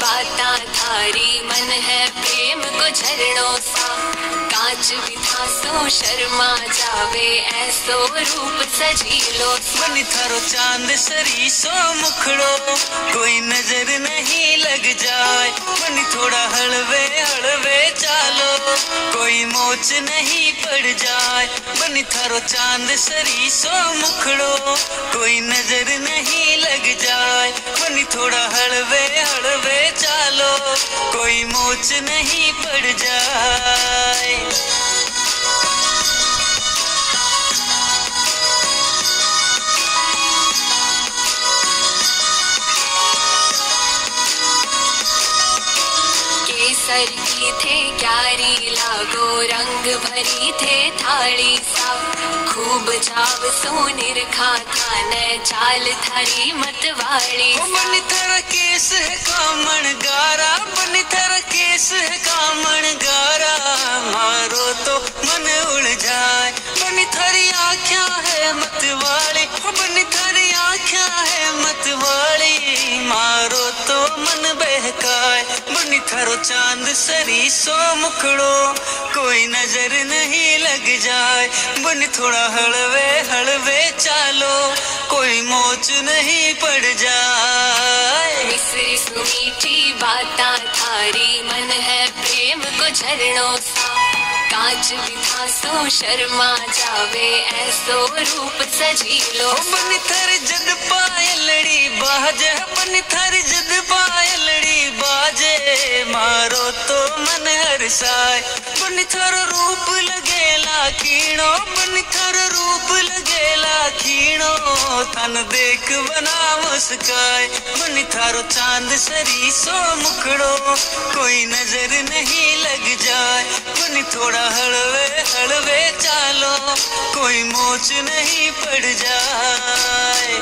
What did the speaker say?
बाता थारी, मन है प्रेम को झरणों सा। कांच भी था सो शर्मा जावे, ऐसो रूप मन थारो चाँद सरी सो मुखड़ो, कोई नज़र नहीं लग जाए। मन थोड़ा हलवे हलवे चालो, कोई मोच नहीं पड़ जाए। बनी थारो चाँद सरी सो मुखड़ो, कोई नज़र नहीं थोड़ा हड़वे हड़वे चालो कोई मोच नहीं पड़ जाए। की थे, क्यारी लागो रंग भरी थे, थाली सा खूब जाव सोनिर खा थाने चाल थारी मतवाली बनी थारा केस है कामण गारा, बनी थर केस है कामण गारा, मारो तो मन उड़ जाए। बनी थारी आख्या है मतवाली बनी थारी आख्या है मतवाली, मारो तो मन बहकाए। बनी थारो चाँद सरी सो मुखड़ो। कोई नज़र नहीं लग जाए। बन थोड़ा हलवे हलवे चालो। कोई मोच नहीं पड़ जाए। सुमीठी बाता थारी मन है प्रेम को झरणों सा। कांच भी सो शर्मा जावे ऐसो रूप सजीलो बन थर जद पायलड़ी बाजे बन थर जद हरसाए बन थर रूप लगेला खीणो बन थर रूप लगेला खीणो तन देख बना मुस्काए बन थारो चाँद सरी सो मुखड़ो। कोई नज़र नहीं लग जाए बन थोड़ा हलवे हलवे चालो। कोई मोच नहीं पड़ जाए